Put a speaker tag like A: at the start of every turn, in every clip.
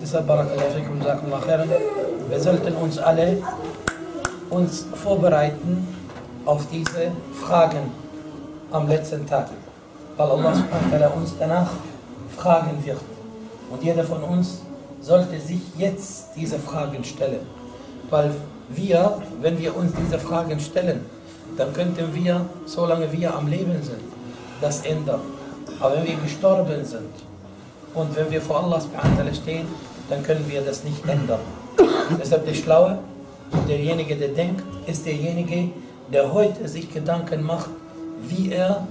A: Deshalb, Barakallahu fikum, Jazakumullah khairan. Wir sollten uns alle uns vorbereiten auf diese Fragen am letzten Tag. Weil Allah subhanahu uns danach fragen wird. Und jeder von uns sollte sich jetzt diese Fragen stellen. Weil wir, wenn wir uns diese Fragen stellen, dann könnten wir, solange wir am Leben sind, das ändern. Aber wenn wir gestorben sind und wenn wir vor Allah stehen, dann können wir das nicht ändern. Deshalb der Schlaue, derjenige, der denkt, ist derjenige, der heute sich Gedanken macht, wie er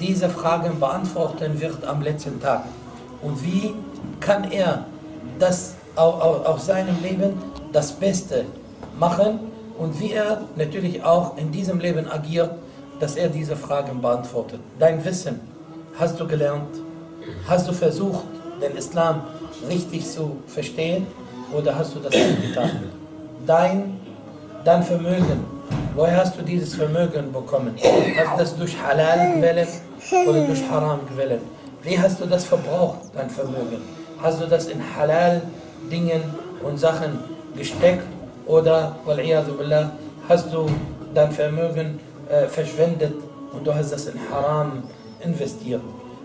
A: diese Fragen beantworten wird am letzten Tag. Und wie kann er das auf seinem Leben das Beste machen und wie er natürlich auch in diesem Leben agiert, dass er diese Fragen beantwortet. Dein Wissen hast du gelernt, hast du versucht, den Islam richtig zu verstehen oder hast du das nicht getan? Dein, dein Vermögen, woher hast du dieses Vermögen bekommen? Hast du das durch Halal gewählt oder durch Haram gewählt? Wie hast du das verbraucht, dein Vermögen? Hast du das in Halal Dingen und Sachen gesteckt oder, billah, hast du dein Vermögen äh, verschwendet und du hast das in Haram investiert?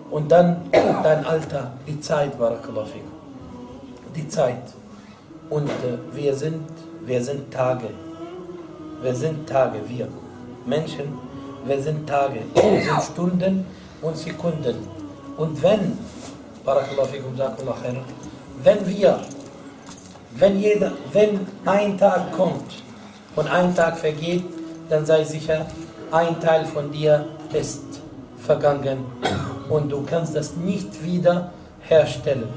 A: Und dann dein Alter, die Zeit, Barakallahu. Die Zeit. Und äh, wir sind, wir sind Tage. Wir sind Tage, wir Menschen, wir sind Tage. Wir sind Stunden und Sekunden. Und wenn, Barakallahu fikum, wenn wir, wenn jeder, wenn ein Tag kommt und ein Tag vergeht, dann sei sicher, ein Teil von dir ist vergangen und du kannst das nicht wieder herstellen.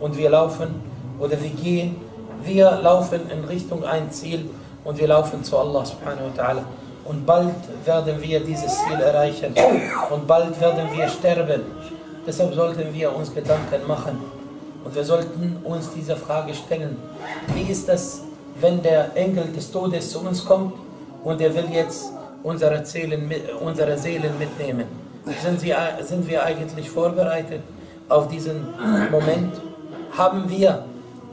A: Und wir laufen oder wir gehen, wir laufen in Richtung ein Ziel und wir laufen zu Allah subhanahu wa ta'ala. Und bald werden wir dieses Ziel erreichen und bald werden wir sterben. Deshalb sollten wir uns Gedanken machen und wir sollten uns diese Frage stellen. Wie ist das, wenn der Engel des Todes zu uns kommt und er will jetzt unsere, Seelen, unsere Seelen mitnehmen? Sind, sie, sind wir eigentlich vorbereitet auf diesen Moment? Haben wir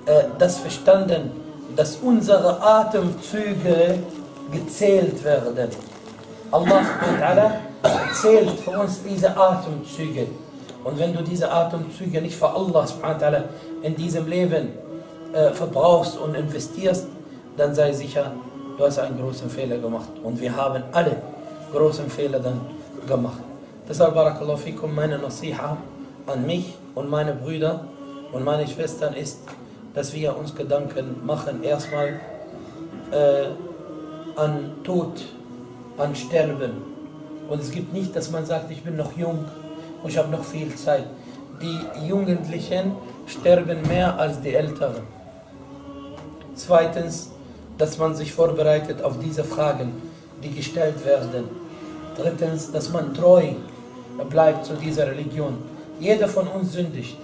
A: äh, das verstanden, dass unsere Atemzüge gezählt werden? Allah zählt für uns diese Atemzüge. Und wenn du diese Atemzüge nicht für Allah in diesem Leben äh, verbrauchst und investierst, dann sei sicher, du hast einen großen Fehler gemacht. Und wir haben alle großen Fehler dann gemacht. Deshalb, Barakallahu fikum, meine Nasiha an mich und meine Brüder und meine Schwestern ist, dass wir uns Gedanken machen, erstmal äh, an Tod, an Sterben. Und es gibt nicht, dass man sagt, ich bin noch jung und ich habe noch viel Zeit. Die Jugendlichen sterben mehr als die Älteren. Zweitens, dass man sich vorbereitet auf diese Fragen, die gestellt werden. Drittens, dass man treu bleibt zu dieser Religion. Jeder von uns sündigt.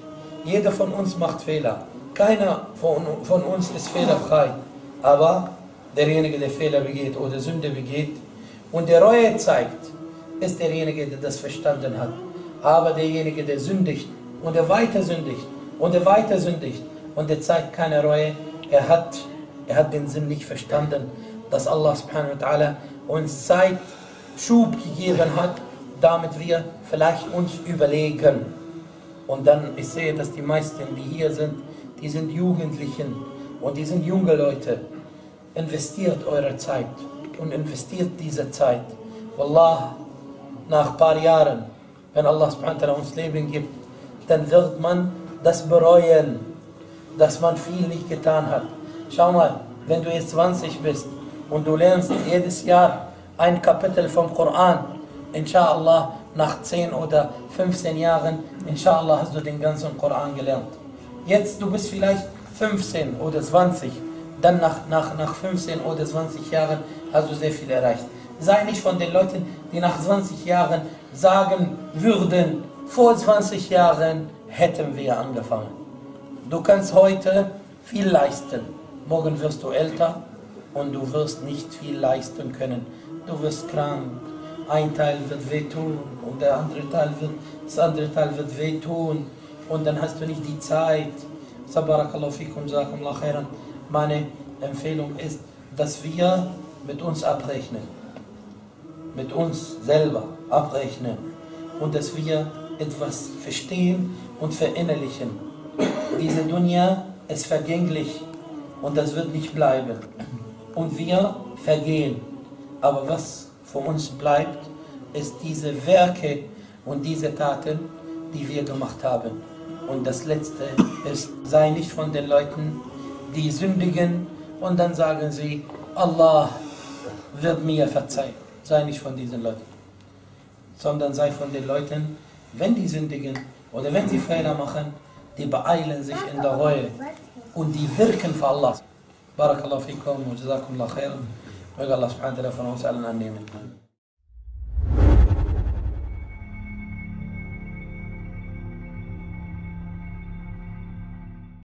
A: Jeder von uns macht Fehler. Keiner von, von uns ist fehlerfrei. Aber derjenige, der Fehler begeht oder Sünde begeht und der Reue zeigt, ist derjenige, der das verstanden hat. Aber derjenige, der sündigt und der weiter sündigt und der weiter sündigt und der zeigt keine Reue, er hat, er hat den Sinn nicht verstanden, dass Allah subhanahu wa uns Zeit, Schub gegeben hat, damit wir vielleicht uns überlegen. Und dann, ich sehe, dass die meisten, die hier sind, die sind Jugendlichen und die sind junge Leute. Investiert eure Zeit und investiert diese Zeit. Wallah, nach ein paar Jahren, wenn Allah uns Leben gibt, dann wird man das bereuen, dass man viel nicht getan hat. Schau mal, wenn du jetzt 20 bist und du lernst jedes Jahr ein Kapitel vom Koran, inshallah, nach 10 oder 15 Jahren, inshallah, hast du den ganzen Koran gelernt. Jetzt, du bist vielleicht 15 oder 20, dann nach, nach, nach 15 oder 20 Jahren hast du sehr viel erreicht. Sei nicht von den Leuten, die nach 20 Jahren sagen würden, vor 20 Jahren hätten wir angefangen. Du kannst heute viel leisten. Morgen wirst du älter und du wirst nicht viel leisten können. Du wirst krank, ein Teil wird wehtun und der andere Teil wird, das andere Teil wird wehtun und dann hast du nicht die Zeit, Sabarakallahu fikum, Jazakumullah khairan. Meine Empfehlung ist, dass wir mit uns abrechnen. Mit uns selber abrechnen. Und dass wir etwas verstehen und verinnerlichen. Diese Dunya ist vergänglich und das wird nicht bleiben. Und wir vergehen. Aber was für uns bleibt, ist diese Werke und diese Taten, die wir gemacht haben. Und das Letzte ist, sei nicht von den Leuten, die sündigen und dann sagen sie, Allah wird mir verzeihen. Sei nicht von diesen Leuten. Sondern sei von den Leuten, wenn die sündigen oder wenn sie Fehler machen, die beeilen sich in der Reue und die wirken für Allah. Barakallahu fikum wa jazakumullah khairan. Möge Allah subhanahu wa ta'ala von uns allen annehmen.